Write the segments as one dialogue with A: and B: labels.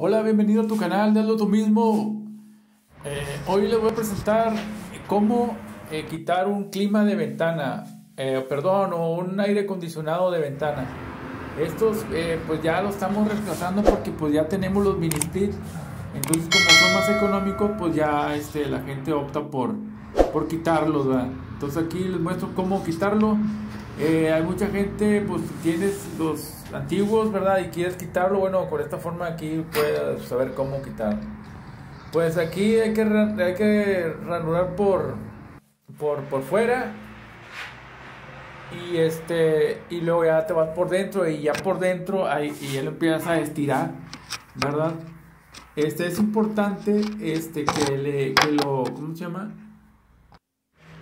A: Hola, bienvenido a tu canal de lo tú mismo. Eh, hoy les voy a presentar cómo eh, quitar un clima de ventana, eh, perdón, o un aire acondicionado de ventana. Estos pues ya lo estamos reemplazando porque pues ya tenemos los mini split. Entonces como son más económicos pues ya este, la gente opta por, por quitarlos. Entonces aquí les muestro cómo quitarlo. hay mucha gente pues tienes los antiguos, ¿verdad? Y quieres quitarlo, bueno, con esta forma aquí puedes saber cómo quitar. Pues aquí hay que, hay que ranurar por, por, por fuera y este y luego ya te vas por dentro y ya por dentro ahí, y ya lo empiezas a estirar, ¿verdad? Este es importante este que le que lo ¿cómo se llama?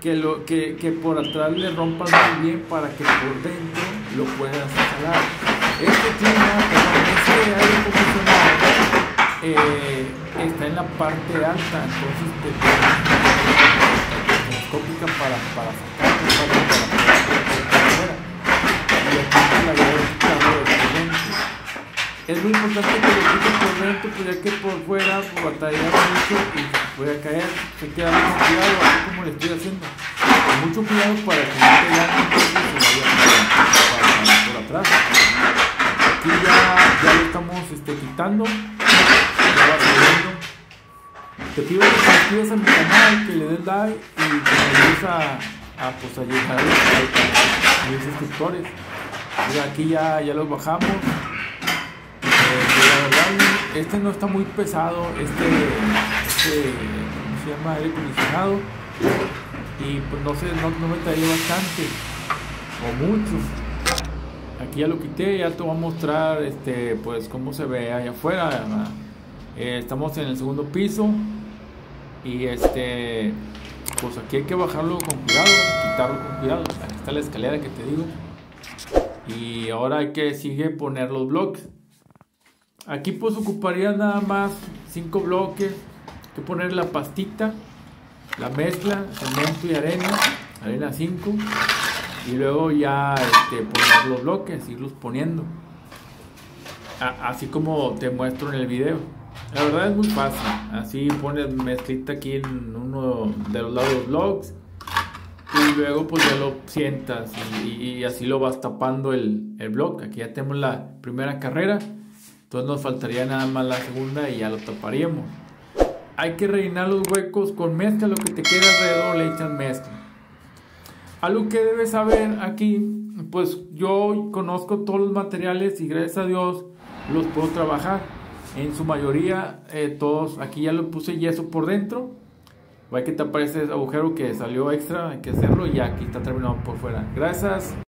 A: Que lo que, que por atrás le rompas muy bien para que por dentro lo puedas jalar. Este clima, este aire acondicionado eh, está en la parte alta, entonces te telescópica para, para sacar para, para afuera. Y aquí la voy a por dentro. Es muy importante que lo quites por dentro, pues ya que por fuera pues, batalla mucho y puede caer. Se queda con cuidado, así como le estoy haciendo. Con mucho cuidado para que no te gane y se vaya por atrás ya, lo estamos este, quitando. Te pido que suscribas a mi canal, que le des like y que me a, a, pues, a llegar a mis suscriptores. aquí ya, ya los bajamos. Eh, la verdad, este no está muy pesado, este, este ¿cómo se llama? Aire acondicionado. Y pues no sé, no, no me traía bastante, o mucho aquí ya lo quité, ya te voy a mostrar este, pues cómo se ve allá afuera. Eh, estamos en el segundo piso y este, pues aquí hay que bajarlo con cuidado, quitarlo con cuidado. Aquí está la escalera que te digo. Y ahora hay que sigue poner los bloques. Aquí pues ocuparía nada más cinco bloques. Hay que poner la pastita, la mezcla, cemento y arena, arena 5 y luego ya este, poner los bloques, irlos poniendo. así como te muestro en el video. La verdad es muy fácil. Así pones mezclita aquí en uno de los lados de los blocks. Y luego pues ya lo sientas y, así lo vas tapando el, el bloque. Aquí ya tenemos la primera carrera. Entonces nos faltaría nada más la segunda y ya lo taparíamos. Hay que rellenar los huecos con mezcla. Lo que te queda alrededor le echas mezcla. Algo que debes saber aquí, pues yo conozco todos los materiales y gracias a Dios los puedo trabajar. En su mayoría, eh, todos, aquí ya lo puse yeso por dentro. Hay que tapar ese agujero que salió extra, hay que hacerlo y aquí está terminado por fuera. Gracias.